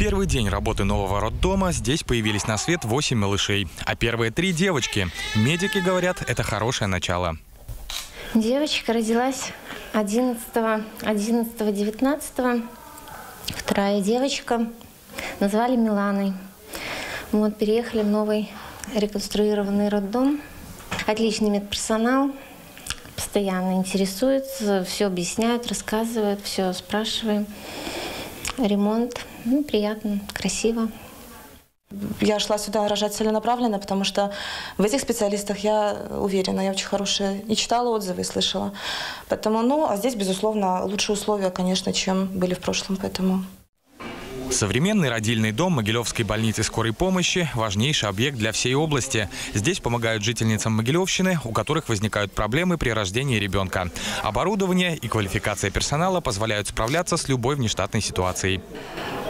первый день работы нового роддома здесь появились на свет 8 малышей, а первые три девочки. Медики говорят, это хорошее начало. Девочка родилась 11, 11 19 Вторая девочка назвали Миланой. Вот, переехали в новый реконструированный роддом. Отличный медперсонал, постоянно интересуются, все объясняют, рассказывают, все спрашиваем. Ремонт, ну, приятно, красиво. Я шла сюда рожать целенаправленно, потому что в этих специалистах я уверена, я очень хорошие и читала отзывы, и слышала. Поэтому, ну, а здесь, безусловно, лучшие условия, конечно, чем были в прошлом, поэтому... Современный родильный дом Могилевской больницы скорой помощи – важнейший объект для всей области. Здесь помогают жительницам Могилевщины, у которых возникают проблемы при рождении ребенка. Оборудование и квалификация персонала позволяют справляться с любой внештатной ситуацией.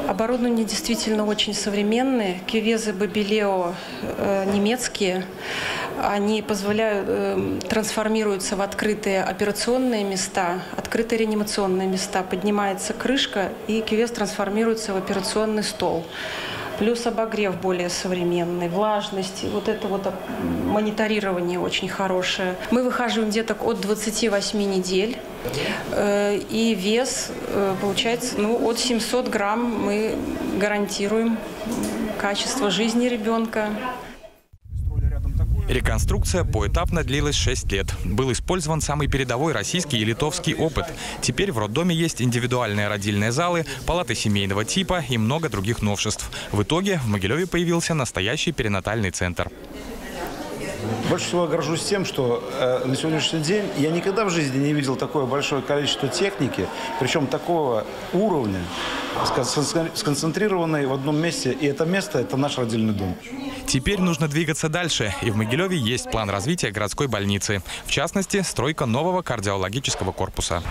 Оборудование действительно очень современное. Кювезы Бабилео э, немецкие. Они позволяют, э, трансформируются в открытые операционные места, открытые реанимационные места. Поднимается крышка, и кювез трансформируется в операционный стол плюс обогрев более современный, влажность, вот это вот мониторирование очень хорошее. Мы выхаживаем деток от 28 недель, э, и вес э, получается ну, от 700 грамм мы гарантируем качество жизни ребенка. Реконструкция поэтапно длилась 6 лет. Был использован самый передовой российский и литовский опыт. Теперь в роддоме есть индивидуальные родильные залы, палаты семейного типа и много других новшеств. В итоге в Могилеве появился настоящий перинатальный центр. Больше всего горжусь тем, что э, на сегодняшний день я никогда в жизни не видел такое большое количество техники, причем такого уровня, сконцентрированной в одном месте. И это место – это наш родильный дом. Теперь нужно двигаться дальше. И в Могилеве есть план развития городской больницы. В частности, стройка нового кардиологического корпуса.